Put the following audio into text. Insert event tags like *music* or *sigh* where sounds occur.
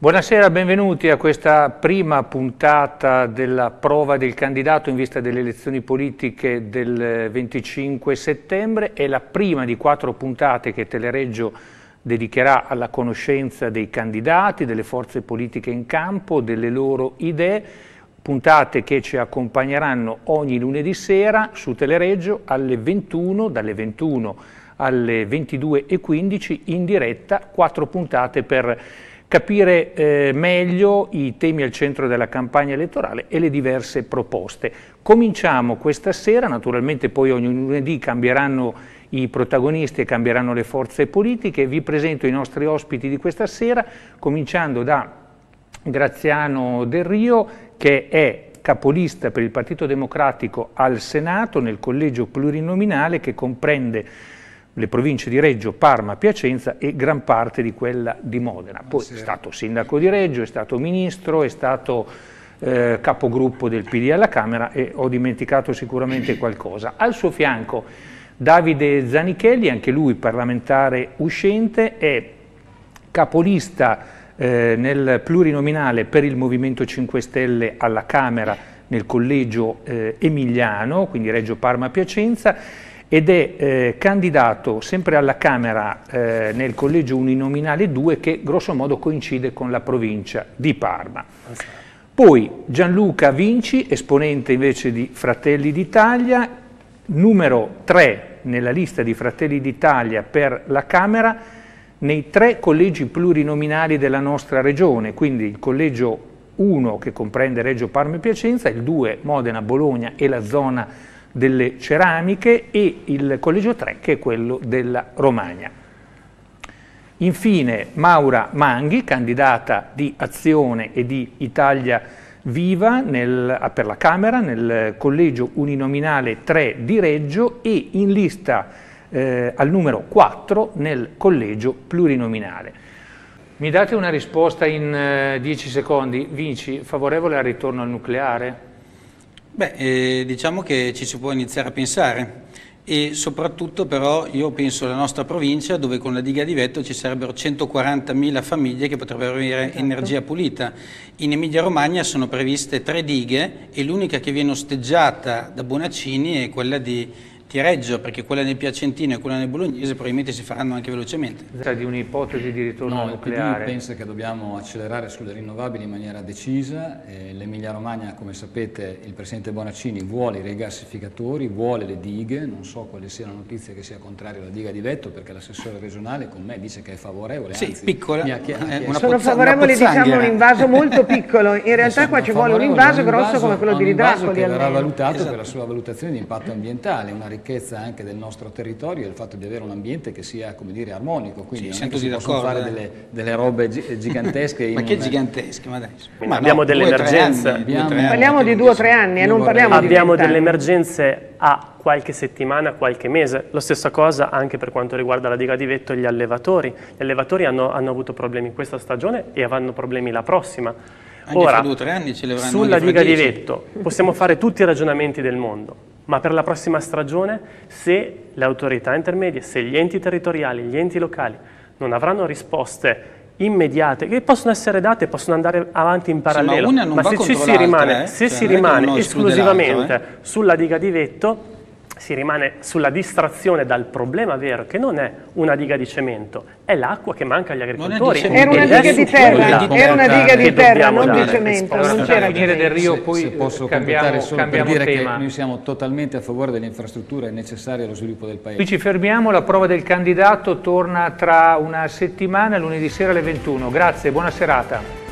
Buonasera, benvenuti a questa prima puntata della prova del candidato in vista delle elezioni politiche del 25 settembre. È la prima di quattro puntate che Telereggio dedicherà alla conoscenza dei candidati, delle forze politiche in campo, delle loro idee, puntate che ci accompagneranno ogni lunedì sera su Telereggio alle 21, dalle 21 alle 22.15 in diretta, quattro puntate per capire eh, meglio i temi al centro della campagna elettorale e le diverse proposte. Cominciamo questa sera, naturalmente poi ogni lunedì cambieranno i protagonisti e cambieranno le forze politiche. Vi presento i nostri ospiti di questa sera, cominciando da Graziano Del Rio, che è capolista per il Partito Democratico al Senato nel collegio plurinominale che comprende le province di Reggio, Parma, Piacenza e gran parte di quella di Modena. Poi è stato sindaco di Reggio, è stato ministro, è stato eh, capogruppo del PD alla Camera e ho dimenticato sicuramente qualcosa. Al suo fianco Davide Zanichelli, anche lui parlamentare uscente, è capolista eh, nel plurinominale per il Movimento 5 Stelle alla Camera nel collegio eh, emiliano, quindi Reggio Parma Piacenza, ed è eh, candidato sempre alla Camera eh, nel collegio uninominale 2 che grosso modo coincide con la provincia di Parma. Poi Gianluca Vinci, esponente invece di Fratelli d'Italia, numero 3 nella lista di Fratelli d'Italia per la Camera nei tre collegi plurinominali della nostra regione, quindi il collegio 1 che comprende Reggio Parma e Piacenza, il 2 Modena, Bologna e la zona delle ceramiche e il collegio 3 che è quello della Romagna. Infine Maura Manghi, candidata di Azione e di Italia Viva nel, per la Camera nel collegio uninominale 3 di Reggio e in lista eh, al numero 4 nel collegio plurinominale. Mi date una risposta in 10 eh, secondi? Vinci, favorevole al ritorno al nucleare? Beh, eh, diciamo che ci si può iniziare a pensare e soprattutto però io penso alla nostra provincia dove con la diga di Vetto ci sarebbero 140.000 famiglie che potrebbero avere esatto. energia pulita. In Emilia Romagna sono previste tre dighe e l'unica che viene osteggiata da Bonaccini è quella di reggio perché quella nel Piacentino e quella nel Bolognese probabilmente si faranno anche velocemente. Di un'ipotesi di ritorno no, nucleare? No, pensa che dobbiamo accelerare sulle rinnovabili in maniera decisa. L'Emilia Romagna, come sapete, il Presidente Bonaccini vuole i rigassificatori, vuole le dighe, non so quale sia la notizia che sia contraria alla diga di Vetto perché l'assessore regionale con me dice che è favorevole. Sì, anzi, piccola. Mi ha, mi ha, una Sono favorevoli diciamo un invaso molto piccolo, in realtà qua ci vuole un invaso grosso come quello di Ridracoli. che verrà valutato esatto. per la sua valutazione di impatto ambientale, una ricchezza anche del nostro territorio e il fatto di avere un ambiente che sia come dire armonico. Quindi sì, non si possono fare delle, delle, robe gigantesche *laughs* ma che gigantesche ma dai ma abbiamo no, delle emergenze. parliamo di due o tre anni e non parliamo di abbiamo delle emergenze a qualche settimana, qualche mese. Lo stessa cosa anche per quanto riguarda la diga di vetto e gli allevatori. Gli allevatori hanno, hanno avuto problemi questa stagione e avranno problemi la prossima. Anche Ora, due o tre anni ce le avranno Sulla diga di vetto possiamo fare tutti i ragionamenti del mondo, ma per la prossima stagione se le autorità intermedie, se gli enti territoriali, gli enti locali non avranno risposte immediate, che possono essere date, possono andare avanti in parallelo, sì, ma, ma se ci si rimane, eh? se cioè, si rimane esclusivamente eh? sulla diga di vetto, si rimane sulla distrazione dal problema vero, che non è una diga di cemento, è l'acqua che manca agli agricoltori. Era una diga di terra, era una diga di terra, non di cemento. Non c'era finire del Rio, poi se posso cambiamo, solo per dire tema. che noi siamo totalmente a favore delle infrastrutture necessarie allo sviluppo del Paese. Qui ci fermiamo, la prova del candidato torna tra una settimana, lunedì sera alle 21. Grazie, buona serata.